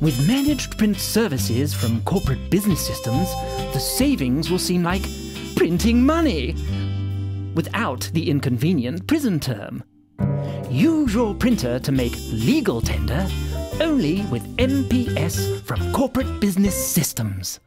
With managed print services from corporate business systems, the savings will seem like printing money without the inconvenient prison term. Use your printer to make legal tender only with MPS from Corporate Business Systems.